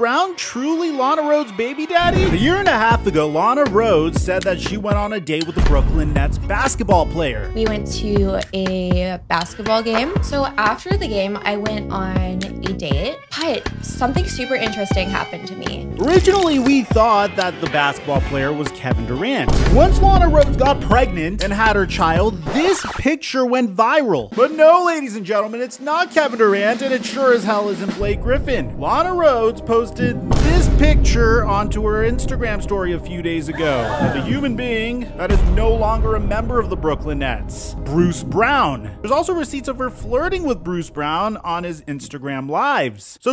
Brown truly Lana Rhoades' baby daddy? A year and a half ago, Lana Rhoades said that she went on a date with the Brooklyn Nets basketball player. We went to a basketball game. So after the game, I went on a date, but something super interesting happened to me. Originally, we thought that the basketball player was Kevin Durant. Once Lana Rhoades got pregnant and had her child, this picture went viral. But no, ladies and gentlemen, it's not Kevin Durant, and it sure as hell isn't Blake Griffin. Lana Rhoades posted this picture onto her Instagram story a few days ago of a human being that is no longer a member of the Brooklyn Nets, Bruce Brown. There's also receipts of her flirting with Bruce Brown on his Instagram lives. So